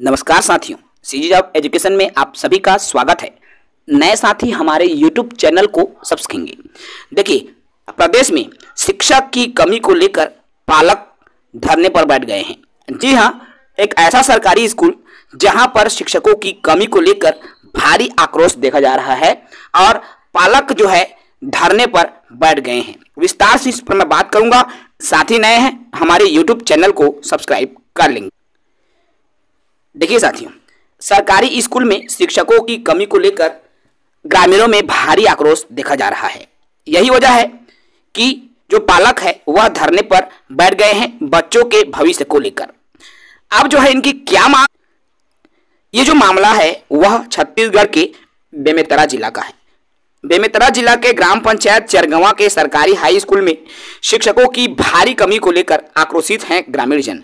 नमस्कार साथियों CG job education में आप सभी का स्वागत है। नए साथी हमारे यूट्यूब चैनल को सब्सक्राइब देखिए, प्रदेश में शिक्षक की कमी को लेकर पालक धरने पर बैठ गए हैं। जी हाँ एक ऐसा सरकारी स्कूल जहाँ पर शिक्षकों की कमी को लेकर भारी आक्रोश देखा जा रहा है और पालक जो है धरने पर बैठ गए हैं। विस्तार से इस पर मैं बात करूँगा। साथी नए हैं, हमारे यूट्यूब चैनल को सब्सक्राइब कर लेंगे। देखिए साथियों, सरकारी स्कूल में शिक्षकों की कमी को लेकर ग्रामीणों में भारी आक्रोश देखा जा रहा है। यही वजह है कि जो पालक है, वह धरने पर बैठ गए हैं बच्चों के भविष्य को लेकर। अब जो है इनकी क्या मांग ये जो मामला है, वह छत्तीसगढ़ के बेमेतरा जिला का है। बेमेतरा जिला के ग्राम पंचायत चरगवा के सरकारी हाई स्कूल में शिक्षकों की भारी कमी को लेकर आक्रोशित हैं ग्रामीण जन।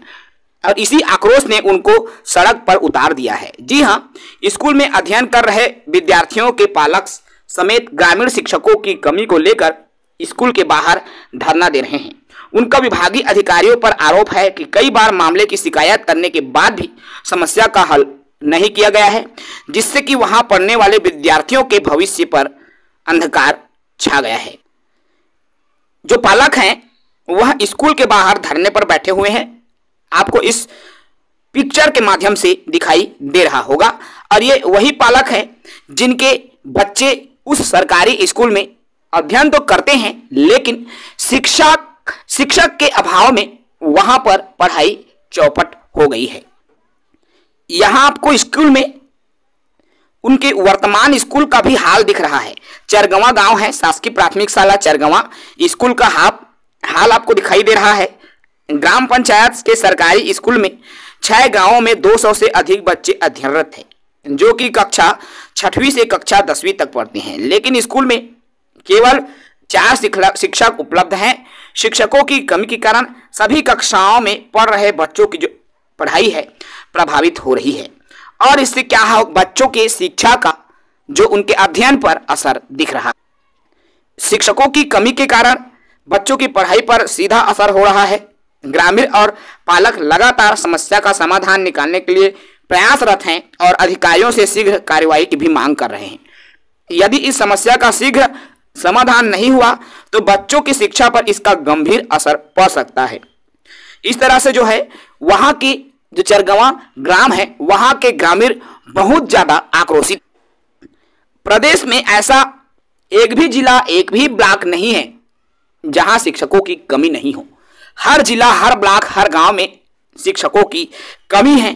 और इसी आक्रोश ने उनको सड़क पर उतार दिया है। जी हाँ स्कूल में अध्ययन कर रहे विद्यार्थियों के पालक समेत ग्रामीण शिक्षकों की कमी को लेकर स्कूल के बाहर धरना दे रहे हैं। उनका विभागीय अधिकारियों पर आरोप है कि कई बार मामले की शिकायत करने के बाद भी समस्या का हल नहीं किया गया है, जिससे कि वहाँ पढ़ने वाले विद्यार्थियों के भविष्य पर अंधकार छा गया है। जो पालक हैं, वह स्कूल के बाहर धरने पर बैठे हुए हैं। आपको इस पिक्चर के माध्यम से दिखाई दे रहा होगा। और ये वही पालक है जिनके बच्चे उस सरकारी स्कूल में अध्ययन तो करते हैं, लेकिन शिक्षक शिक्षक के अभाव में वहाँ पर पढ़ाई चौपट हो गई है। यहाँ आपको स्कूल में उनके वर्तमान स्कूल का भी हाल दिख रहा है। चरगवा गाँव है, शासकीय प्राथमिक शाला चरगवा। स्कूल का हाल आपको दिखाई दे रहा है। ग्राम पंचायत के सरकारी स्कूल में छह गाँवों में 200 से अधिक बच्चे अध्ययनरत हैं, जो कि कक्षा छठवीं से कक्षा दसवीं तक पढ़ते हैं। लेकिन स्कूल में केवल चार शिक्षक उपलब्ध हैं। शिक्षकों की कमी के कारण सभी कक्षाओं में पढ़ रहे बच्चों की जो पढ़ाई है, प्रभावित हो रही है। और इससे क्या है, बच्चों के शिक्षा का जो उनके अध्ययन पर असर दिख रहा शिक्षकों की कमी के कारण बच्चों की पढ़ाई पर सीधा असर हो रहा है। ग्रामीण और पालक लगातार समस्या का समाधान निकालने के लिए प्रयासरत हैं और अधिकारियों से शीघ्र कार्यवाही की भी मांग कर रहे हैं। यदि इस समस्या का शीघ्र समाधान नहीं हुआ तो बच्चों की शिक्षा पर इसका गंभीर असर पड़ सकता है। इस तरह से जो है, वहाँ की जो चरगवा ग्राम है, वहाँ के ग्रामीण बहुत ज़्यादा आक्रोशित प्रदेश में ऐसा एक भी जिला, एक भी ब्लॉक नहीं है, जहाँ शिक्षकों की कमी नहीं हो। हर जिला, हर ब्लॉक, हर गाँव में शिक्षकों की कमी है।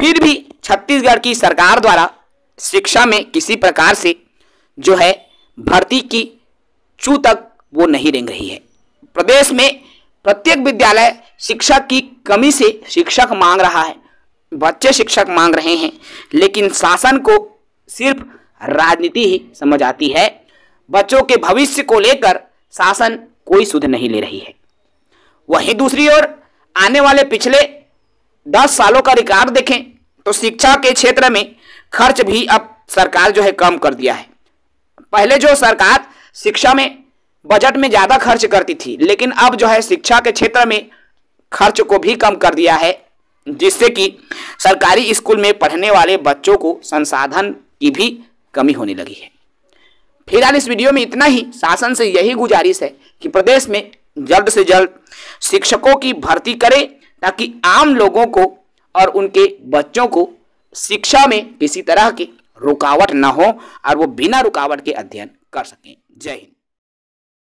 फिर भी छत्तीसगढ़ की सरकार द्वारा शिक्षा में किसी प्रकार से जो है भर्ती की चू तक वो नहीं रेंग रही है। प्रदेश में प्रत्येक विद्यालय शिक्षक की कमी से शिक्षक मांग रहा है। बच्चे शिक्षक मांग रहे हैं, लेकिन शासन को सिर्फ़ राजनीति ही समझ आती है। बच्चों के भविष्य को लेकर शासन कोई सुध नहीं ले रही है। वहीं दूसरी ओर आने वाले पिछले दस सालों का रिकॉर्ड देखें तो शिक्षा के क्षेत्र में खर्च भी अब सरकार जो है कम कर दिया है। पहले जो सरकार शिक्षा में बजट में ज़्यादा खर्च करती थी, लेकिन अब जो है शिक्षा के क्षेत्र में खर्च को भी कम कर दिया है, जिससे कि सरकारी स्कूल में पढ़ने वाले बच्चों को संसाधन की भी कमी होने लगी है। फ़िलहाल इस वीडियो में इतना ही। शासन से यही गुजारिश है कि प्रदेश में जल्द से जल्द शिक्षकों की भर्ती करें ताकि आम लोगों को और उनके बच्चों को शिक्षा में किसी तरह की रुकावट न हो और वो बिना रुकावट के अध्ययन कर सकें। जय हिंद।